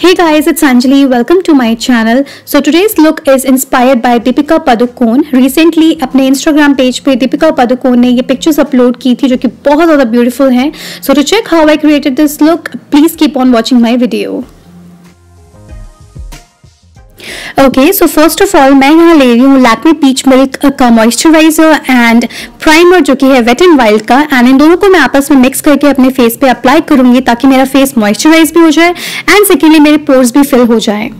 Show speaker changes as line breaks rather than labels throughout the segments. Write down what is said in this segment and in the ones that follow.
Hey guys, it's Anjali. Welcome to my channel. So today's look is inspired by Deepika Padukone. Recently अपने Instagram page पे Deepika Padukone ने ये pictures upload की थी जो कि बहुत ज़्यादा beautiful हैं. So to check how I created this look, please keep on watching my video. Okay so first of all मैं यहाँ ले रही हूँ लैकमी पीच मिल्क का मॉइस्चराइजर एंड प्राइमर जो कि है वेट एंड वाइल्ड का. एंड इन दोनों को मैं आपस में मिक्स करके अपने फेस पे अप्लाई करूँगी ताकि मेरा फेस मॉइस्चराइज भी हो जाए एंड सेकेंडली मेरे पोर्स भी फिल हो जाए।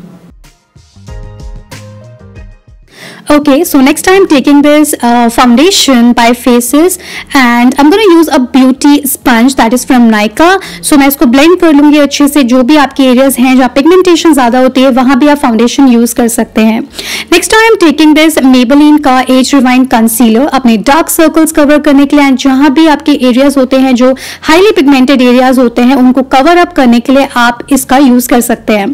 Okay, so next I'm taking this uh, foundation by Faces and I'm going to use a beauty sponge that is from Nykaa. So मैं इसको blend कर लूँगी अच्छे से जो भी आपके areas हैं जहाँ pigmentation ज़्यादा होती है वहाँ भी आप foundation use कर सकते हैं Next I'm taking this Maybelline का Age Rewind Concealer अपने dark circles cover करने के लिए एंड जहाँ भी आपके areas होते हैं जो highly pigmented areas होते हैं उनको cover up करने के लिए आप इसका use कर सकते हैं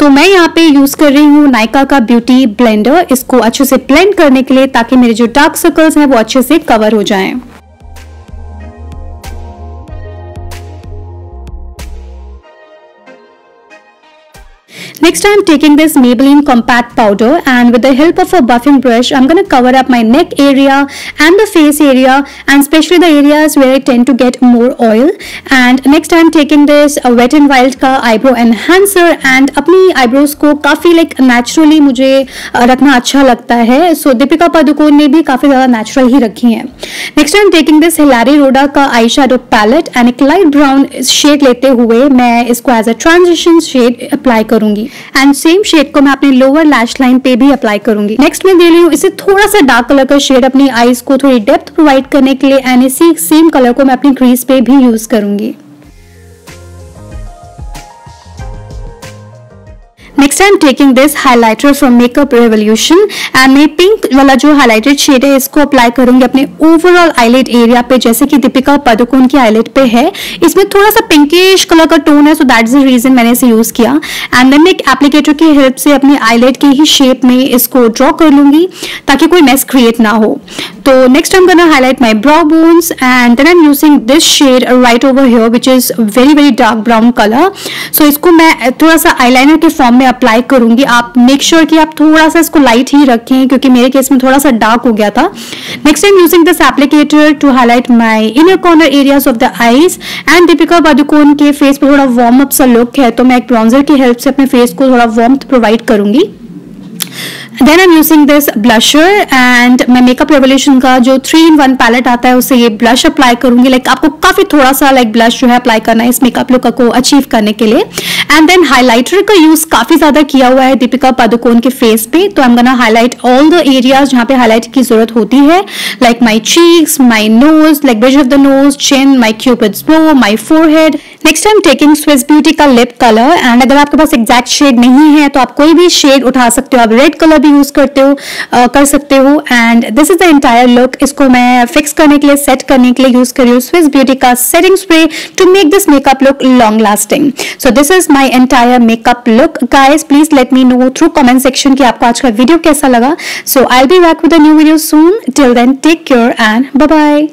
तो मैं यहाँ पे यूज़ कर रही हूँ नायका का ब्यूटी ब्लेंडर इसको अच्छे से ब्लेंड करने के लिए ताकि मेरे जो डार्क सर्कल्स हैं वो अच्छे से कवर हो जाएँ। Next I'm taking this Maybelline Compact Powder and with the help of a buffing brush I'm going to cover up my neck area and the face area and especially the areas where I tend to get more oil and next I'm taking this uh, Wet n Wild का eyebrow enhancer and अपनी eyebrows को काफ़ी like naturally मुझे रखना अच्छा लगता है so Deepika Padukone ने भी काफ़ी ज़्यादा natural ही रखी हैं next I'm taking this Hilary Rhoda का eyeshadow palette and एक light brown shade लेते हुए मैं इसको a transition shade apply करूँगी एंड सेम शेड को मैं अपने लोअर लैश लाइन पे भी अप्लाई करूँगी। नेक्स्ट मैं दे रही हूँ इसे थोड़ा सा डार्क कलर का शेड अपनी आईज को थोड़ी डेप्थ प्रोवाइड करने के लिए एंड इसी सेम कलर को मैं अपनी क्रीज पे भी यूज़ करूँगी। Next I am taking this highlighter from makeup revolution and मैं पिंक वाला जो हाइलाइटेड शेड है, इसको अप्लाई करूँगी अपने ओवरऑल आईलेट एरिया पे, जैसे कि दीपिका पदुकोण की आईलेट पे है। इसमें थोड़ा सा पिंकिश कलर का टोन है so that is the reason मैंने इसे यूज़ किया। एंड देन मैं एक एप्लीकेटर की हेल्प से अपने आईलेट के ही शेप में इसको ड्रॉ कर लूँगी, ताकि कोई मेस क्रिएट ना हो। तो next I am gonna highlight my brow bones and then I am using this shade right over here which is very very dark brown colour so इसको मैं थोड़ा सा आईलाइनर के फॉर्म में अप्लाई करूँगी। आप मेक श्योर sure कि आप थोड़ा सा इसको लाइट ही रखें, क्योंकि मेरे केस में थोड़ा सा डार्क हो गया था। Next time using this applicator to highlight my inner corner areas of the eyes and Deepika Padukone के फेस पर थोड़ा वार्म अप सा लुक है तो मैं एक ब्राउज़र की हेल्प से अपने फेस को थोड़ा वार्म प्रोवाइड करूँगी। Then I am using this blusher and मैं मेकअप रेवोल्यूशन का जो थ्री इन वन पैलेट आता है उससे ये ब्लश अप्लाई करूँगी। लाइक like, आपको काफ़ी थोड़ा सा लाइक like, ब्लश जो है अप्लाई करना है इस मेकअप लुक को अचीव करने के लिए। एंड देन हाईलाइटर का यूज़ काफ़ी ज़्यादा किया हुआ है दीपिका पादुकोण के फेस पे। तो I am gonna highlight all the areas जहाँ पे हाईलाइट की ज़रूरत होती है। Like my cheeks my nose like bridge of the nose chin my cupid's brow my forehead next time taking Swiss beauty का लिप कलर एंड अगर आपके पास exact shade नहीं है तो आप कोई भी शेड उठा सकते हो। आप रेड कलर भी यूज़ करते हो आ, कर सकते हो। And this is the entire look इसको मैं फिक्स करने के लिए सेट करने के लिए यूज़ कर रही हूँ स्विस ब्यूटी का setting spray to make this makeup look long lasting so this is my entire makeup look guys please let me know through comment section की आपको आज का वीडियो कैसा लगा। So I be back with new video soon till then take care and bye